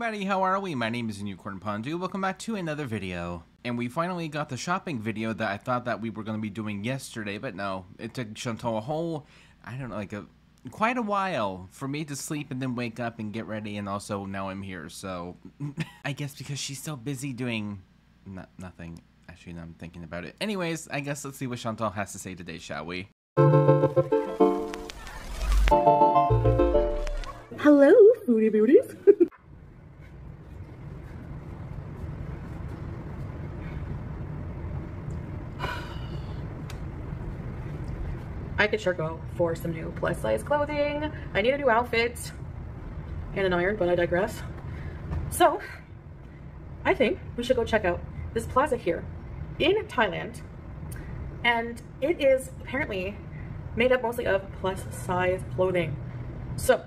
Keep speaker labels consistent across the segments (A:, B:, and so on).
A: everybody, how are we? My name is Unicorn Pondue. Welcome back to another video. And we finally got the shopping video that I thought that we were going to be doing yesterday, but no. It took Chantal a whole, I don't know, like a quite a while for me to sleep and then wake up and get ready and also now I'm here. So I guess because she's so busy doing nothing. Actually, now I'm thinking about it. Anyways, I guess let's see what Chantal has to say today, shall we?
B: Hello, foodie beauties. I could sure go for some new plus size clothing. I need a new outfit and an iron, but I digress. So, I think we should go check out this plaza here in Thailand. And it is apparently made up mostly of plus size clothing. So,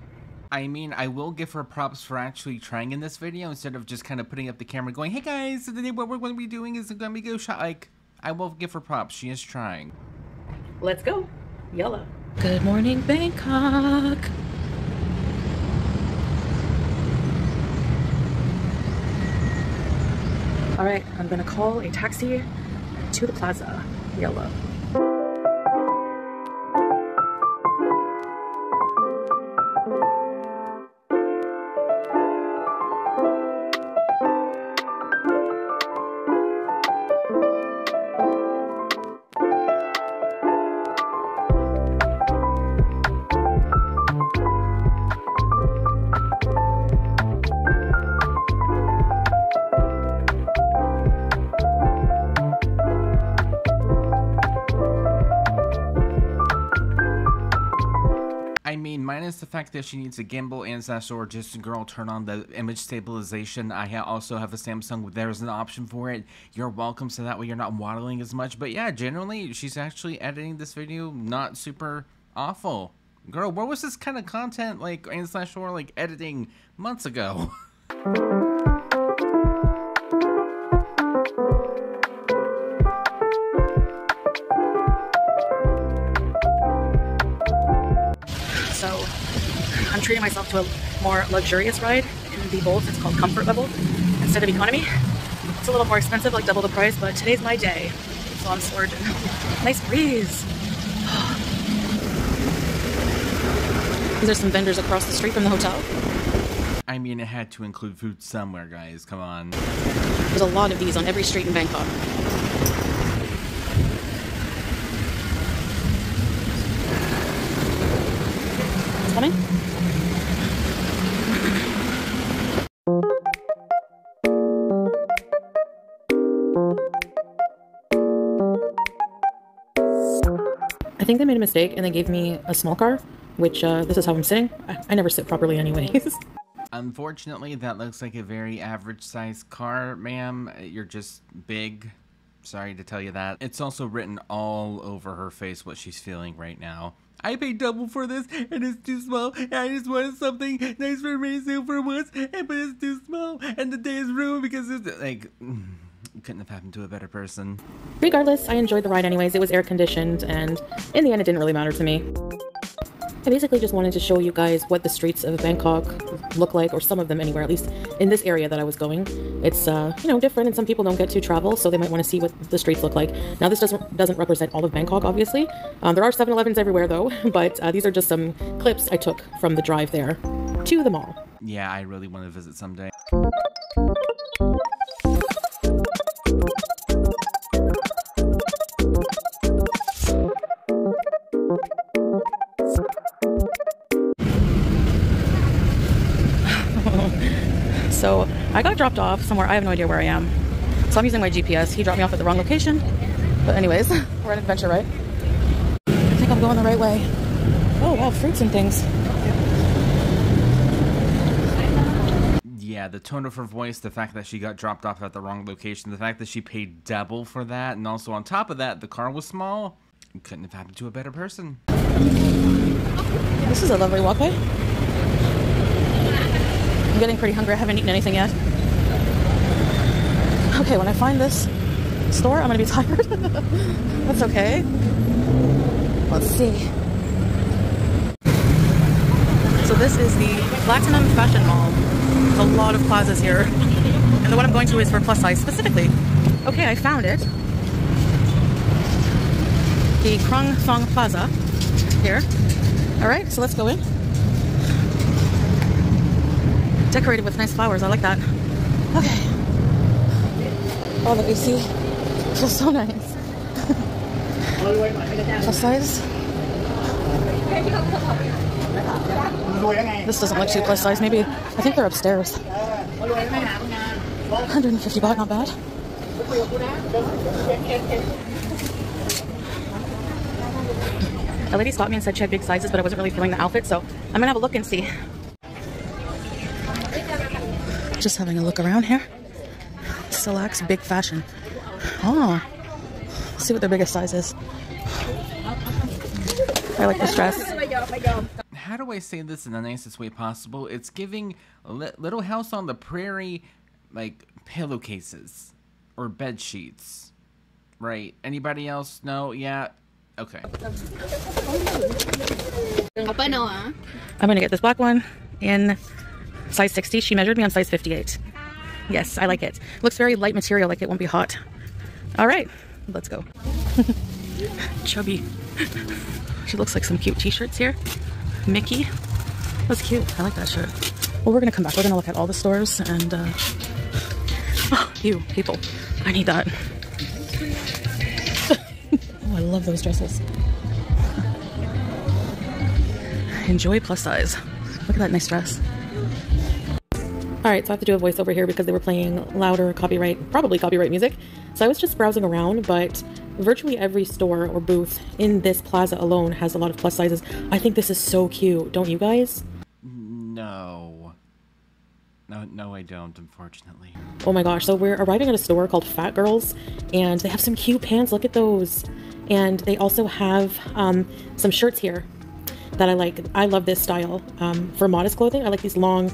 A: I mean, I will give her props for actually trying in this video instead of just kind of putting up the camera going, hey guys, today what we're going to be doing is going to be go shot. Like, I will give her props. She is trying.
B: Let's go. Yellow.
C: Good morning, Bangkok.
B: All right, I'm gonna call a taxi to the plaza. Yellow.
A: Fact that she needs a gimbal and slash or just a girl turn on the image stabilization. I ha also have a Samsung. There's an option for it. You're welcome, so that way you're not waddling as much. But yeah, generally, she's actually editing this video not super awful. Girl, where was this kind of content like and slash or like editing months ago?
B: treating myself to a more luxurious ride in the Bolt. It's called Comfort Level instead of Economy. It's a little more expensive, like double the price, but today's my day, so I'm splurging. nice breeze. These are some vendors across the street from the hotel.
A: I mean, it had to include food somewhere, guys. Come on.
B: There's a lot of these on every street in Bangkok. Think they made a mistake and they gave me a small car, which uh, this is how I'm sitting. I, I never sit properly anyways.
A: Unfortunately, that looks like a very average sized car, ma'am. You're just big. Sorry to tell you that. It's also written all over her face what she's feeling right now. I paid double for this and it's too small. I just wanted something nice for me for once, but it's too small and the day is ruined because it's like. Couldn't have happened to a better person.
B: Regardless, I enjoyed the ride anyways. It was air conditioned, and in the end, it didn't really matter to me. I basically just wanted to show you guys what the streets of Bangkok look like, or some of them anywhere, at least in this area that I was going. It's, uh, you know, different, and some people don't get to travel, so they might want to see what the streets look like. Now, this doesn't doesn't represent all of Bangkok, obviously. Um, there are 7-Elevens everywhere, though, but uh, these are just some clips I took from the drive there to the mall.
A: Yeah, I really want to visit someday.
B: I got dropped off somewhere. I have no idea where I am. So I'm using my GPS. He dropped me off at the wrong location. But anyways, we're on adventure, right? I think I'm going the right way. Oh, wow, fruits and things.
A: Yeah, the tone of her voice, the fact that she got dropped off at the wrong location, the fact that she paid double for that, and also on top of that, the car was small. It couldn't have happened to a better person.
B: This is a lovely walkway I'm getting pretty hungry. I haven't eaten anything yet. Okay, when I find this store, I'm gonna be tired. That's okay. Let's see. So this is the Platinum Fashion Mall. A lot of plazas here. And the one I'm going to is for plus size specifically. Okay, I found it. The Krung Thong Plaza here. All right, so let's go in. Decorated with nice flowers. I like that. Okay. Oh, the AC feels so nice. Plus size. This doesn't look too plus size. Maybe I think they're upstairs. 150 baht, not bad. A lady stopped me and said she had big sizes, but I wasn't really feeling the outfit, so I'm gonna have a look and see. Just having a look around here. Stillax Big Fashion. Oh, Let's see what their biggest size is. I like this dress.
A: How do I say this in the nicest way possible? It's giving Little House on the Prairie like pillowcases or bed sheets. Right? Anybody else? No? Yeah? Okay.
B: I'm gonna get this black one in size 60. She measured me on size 58. Yes, I like it. Looks very light material, like it won't be hot. All right, let's go. Chubby. she looks like some cute t-shirts here. Mickey. That's cute. I like that shirt. Well, we're gonna come back. We're gonna look at all the stores and, uh, oh, you people. I need that. oh, I love those dresses. Enjoy plus size. Look at that nice dress. All right, so I have to do a voiceover here because they were playing louder copyright, probably copyright music. So I was just browsing around, but virtually every store or booth in this plaza alone has a lot of plus sizes. I think this is so cute, don't you guys?
A: No. No, no, I don't, unfortunately.
B: Oh my gosh, so we're arriving at a store called Fat Girls, and they have some cute pants. Look at those. And they also have um, some shirts here that I like. I love this style um, for modest clothing. I like these long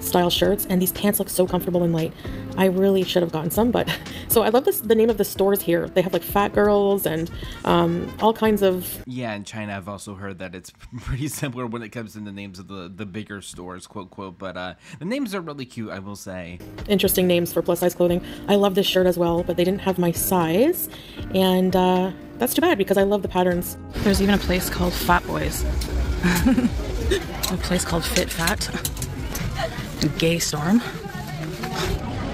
B: style shirts, and these pants look so comfortable and light. I really should have gotten some, but so I love this. The name of the stores here. They have like Fat Girls and um, all kinds of.
A: Yeah, in China, I've also heard that it's pretty similar when it comes to the names of the the bigger stores, quote quote. But uh, the names are really cute, I will say.
B: Interesting names for plus size clothing. I love this shirt as well, but they didn't have my size, and uh, that's too bad because I love the patterns. There's even a place called Fat Boys. a place called Fit Fat. Gay Storm.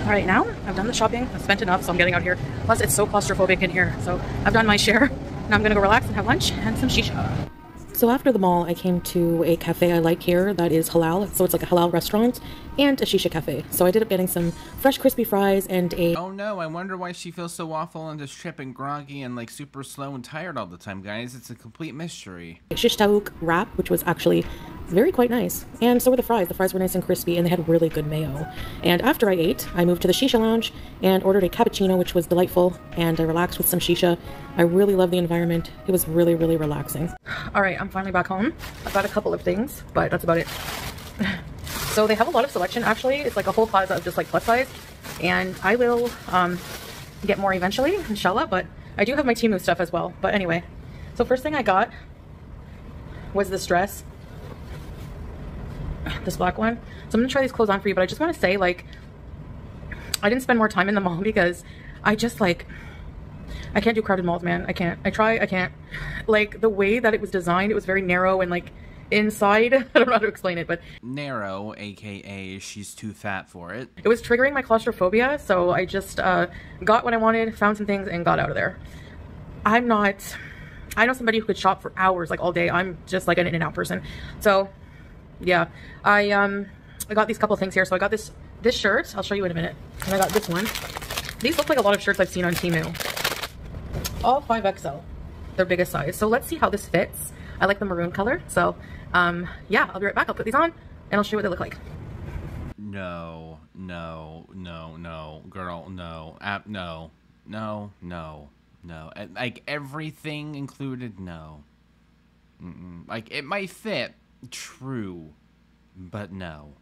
B: All right, now I've done the shopping. I've spent enough, so I'm getting out here. Plus, it's so claustrophobic in here, so I've done my share. Now I'm gonna go relax and have lunch and some shisha. So after the mall, I came to a cafe I like here that is halal. So it's like a halal restaurant and a shisha cafe. So I ended up getting some fresh crispy fries and a
A: Oh no, I wonder why she feels so awful on this trip and groggy and like super slow and tired all the time, guys. It's a complete mystery.
B: shish taouk wrap, which was actually very quite nice. And so were the fries. The fries were nice and crispy and they had really good mayo. And after I ate, I moved to the shisha lounge and ordered a cappuccino, which was delightful. And I relaxed with some shisha. I really love the environment. It was really, really relaxing. All right, I'm finally back home. I've got a couple of things, but that's about it. So they have a lot of selection actually. It's like a whole plaza of just like plus size. And I will um, get more eventually, inshallah, but I do have my Temu stuff as well. But anyway, so first thing I got was this dress. This black one. So I'm gonna try these clothes on for you, but I just wanna say like, I didn't spend more time in the mall because I just like, I can't do crowded malls, man. I can't. I try, I can't. Like the way that it was designed, it was very narrow and like inside. I don't know how to explain it, but
A: Narrow, aka she's too fat for it.
B: it was triggering my claustrophobia. So I just uh, got what I wanted, found some things, and got out of there. I'm not. I know somebody who could shop for hours, like all day. I'm just like an in and out person. So, yeah, I um, I got these couple things here. So I got this this shirt. I'll show you in a minute. And I got this one. These look like a lot of shirts I've seen on Temu. All 5XL. Their biggest size. So let's see how this fits. I like the maroon color. So, um, yeah, I'll be right back. I'll put these on and I'll show you what they look like.
A: No, no, no, no, girl, no, app, no, no, no, no. Like everything included, no. Mm-mm. Like it might fit, true, but no.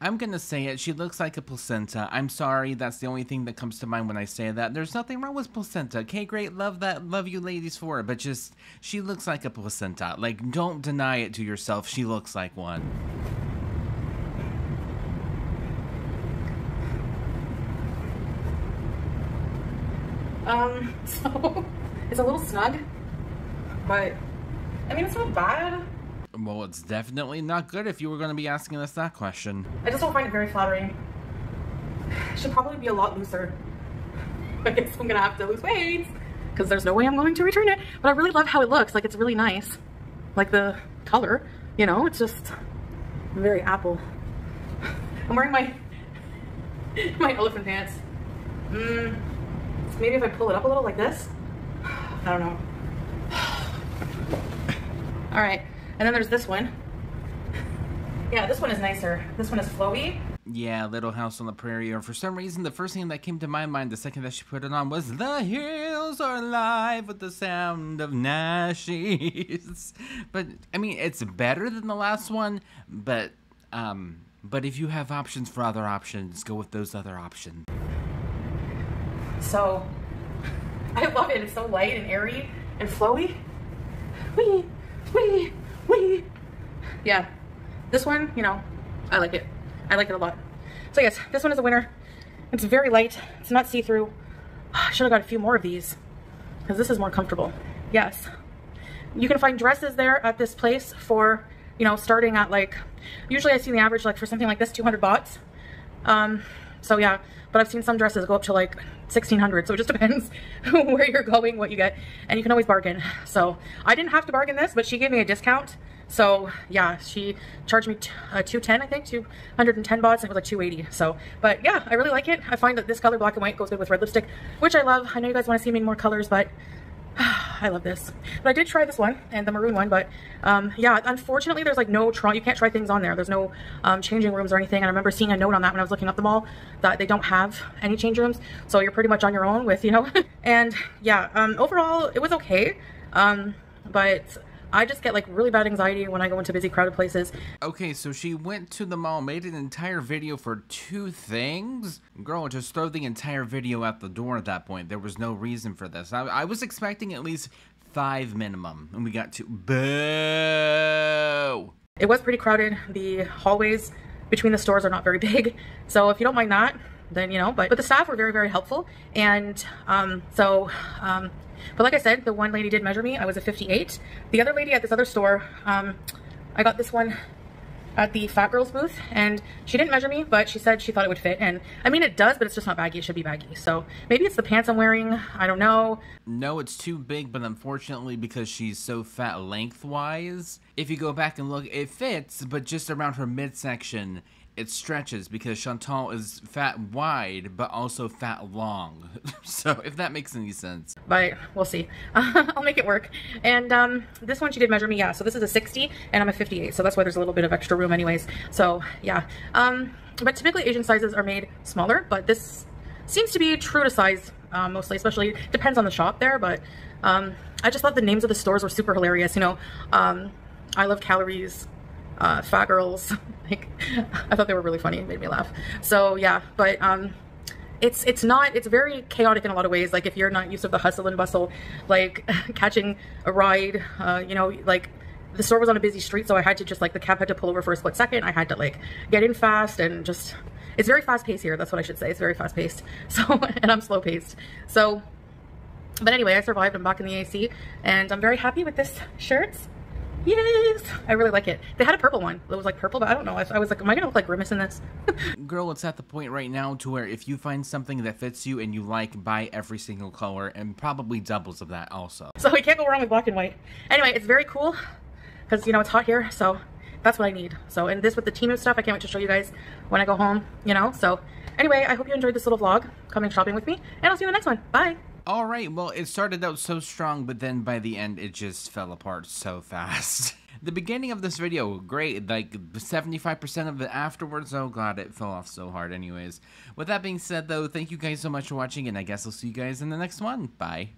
A: I'm gonna say it. She looks like a placenta. I'm sorry. That's the only thing that comes to mind when I say that. There's nothing wrong with placenta. Okay, great. Love that. Love you ladies for it. But just, she looks like a placenta. Like, don't deny it to yourself. She looks like one.
B: Um, so it's a little snug, but I mean, it's not bad.
A: Well, it's definitely not good if you were going to be asking us that question.
B: I just don't find it very flattering. Should probably be a lot looser. I guess I'm gonna have to lose weight because there's no way I'm going to return it. But I really love how it looks. Like it's really nice. Like the color, you know, it's just very apple. I'm wearing my my elephant pants. Mm, maybe if I pull it up a little like this. I don't know. All right, and then there's this one. Yeah, this one is nicer. This one is flowy.
A: Yeah, Little House on the Prairie. Or for some reason, the first thing that came to my mind the second that she put it on was The Hills Are Alive with the Sound of Nashies. but, I mean, it's better than the last one, but, um, but if you have options for other options, go with those other options.
B: So, I love it. It's so light and airy and flowy. Wee, wee, wee. Yeah, this one, you know, I like it. I like it a lot. So yes, this one is a winner. It's very light. It's not see-through. I should have got a few more of these because this is more comfortable. Yes. You can find dresses there at this place for, you know, starting at like, usually I see the average like for something like this, 200 bahts. Um, so yeah, but I've seen some dresses go up to like 1600 so it just depends where you're going what you get and you can always bargain. So I didn't have to bargain this but she gave me a discount. So yeah she charged me uh, 210 I think 210 bahts it was like 280 so. But yeah I really like it. I find that this color black and white goes good with red lipstick which I love. I know you guys want to see me in more colors but I love this. But I did try this one and the maroon one, but um, yeah, unfortunately there's like no you can't try things on there. There's no um, changing rooms or anything. And I remember seeing a note on that when I was looking up the mall that they don't have any change rooms. So you're pretty much on your own with, you know, and yeah, um, overall it was okay. Um, but I just get like really bad anxiety when I go into busy crowded places.
A: Okay, so she went to the mall, made an entire video for two things? Girl, just throw the entire video out the door at that point. There was no reason for this. I, I was expecting at least five minimum, and we got to boo.
B: It was pretty crowded. The hallways between the stores are not very big. So if you don't mind that, then you know, but, but the staff were very, very helpful. And um, so um, but like I said, the one lady did measure me. I was a 58. The other lady at this other store, um, I got this one at the Fat Girls booth and she didn't measure me, but she said she thought it would fit. And I mean, it does, but it's just not baggy. It should be baggy. So maybe it's the pants I'm wearing. I don't know.
A: No, it's too big, but unfortunately, because she's so fat lengthwise, if you go back and look, it fits, but just around her midsection, it stretches because Chantal is fat wide, but also fat long. so if that makes any sense.
B: But we'll see. I'll make it work. And um, this one she did measure me, yeah. So this is a 60 and I'm a 58. So that's why there's a little bit of extra room anyways. So yeah. Um, but typically Asian sizes are made smaller, but this seems to be true to size um, mostly, especially depends on the shop there. But um, I just thought the names of the stores were super hilarious. You know, um, I love calories, uh, fat girls. like, I thought they were really funny. It made me laugh. So yeah, but um, it's it's not it's very chaotic in a lot of ways. Like if you're not used to the hustle and bustle, like catching a ride, uh, you know, like the store was on a busy street, so I had to just like the cab had to pull over for a split second. I had to like get in fast and just it's very fast paced here. That's what I should say. It's very fast paced. So and I'm slow paced. So but anyway, I survived. I'm back in the AC and I'm very happy with this shirt. Yes! I really like it. They had a purple one. It was like purple, but I don't know. I, I was like, am I to look like Grimace in this?
A: Girl, it's at the point right now to where if you find something that fits you and you like, buy every single color and probably doubles of that also.
B: So we can't go wrong with black and white. Anyway, it's very cool because, you know, it's hot here, so that's what I need. So, and this with the Temu stuff, I can't wait to show you guys when I go home, you know? So, anyway, I hope you enjoyed this little vlog coming shopping with me, and I'll see you in the next one. Bye!
A: Alright, well, it started out so strong, but then by the end, it just fell apart so fast. the beginning of this video, great, like 75% of it afterwards, oh god, it fell off so hard anyways. With that being said, though, thank you guys so much for watching, and I guess I'll see you guys in the next one. Bye.